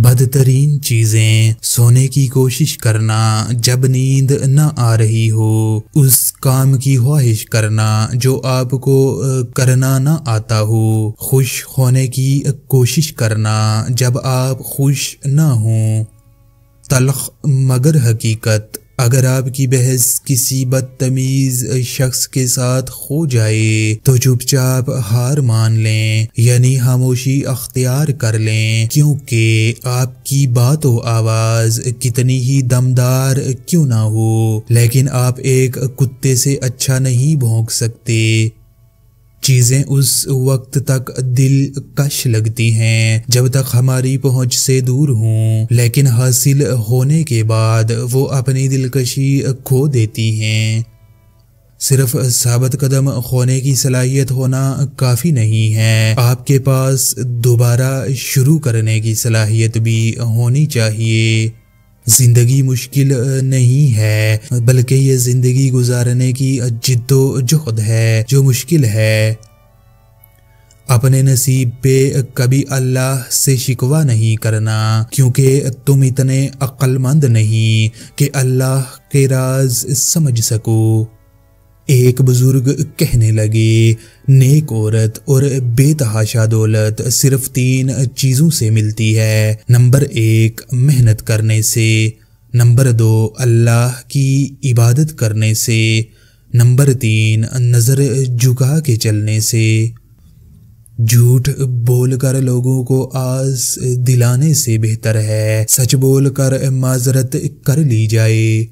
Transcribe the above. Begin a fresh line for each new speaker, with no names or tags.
बदतरीन चीज़ें, सोने की कोशिश करना, जब नींद न आ रही हो, उस काम की ख्वाहिश करना, जो आपको करना न आता हो। खुश होने की कोशिश करना, जब आप खुश न हो। तलख मगर हकीकत अगर आपकी बहस किसी बदतमीज शख्स के साथ हो जाए तो चुपचाप हार मान लें, यानी खामोशी अख्तियार कर लें, क्योंकि आपकी बात आवाज़ कितनी ही दमदार क्यों ना हो। लेकिन आप एक कुत्ते से अच्छा नहीं भोंक सकते। चीज़ें उस वक्त तक दिल कश लगती हैं। जब तक हमारी पहुँच से दूर हों, लेकिन हासिल होने के बाद वो अपनी दिलकशी खो देती हैं। सिर्फ़ साबित कदम होने की सलाहियत होना काफ़ी नहीं है। आपके पास दोबारा शुरू करने की सलाहियत भी होनी चाहिए। ज़िंदगी मुश्किल नहीं है, बल्कि ये ज़िंदगी गुजारने की जिद्दोजहद है, जो मुश्किल है। अपने नसीब पे कभी अल्लाह से शिकवा नहीं करना, क्योंकि तुम इतने अक्लमंद नहीं कि अल्लाह के राज समझ सको। एक बुज़ुर्ग कहने लगे, नेक औरत और बेतहाशा दौलत सिर्फ़ तीन चीज़ों से मिलती है। नंबर एक, मेहनत करने से। नंबर दो, अल्लाह की इबादत करने से। नंबर तीन, नज़र झुका के चलने से। झूठ बोलकर लोगों को आस दिलाने से बेहतर है। सच बोलकर माजरत कर ली जाए।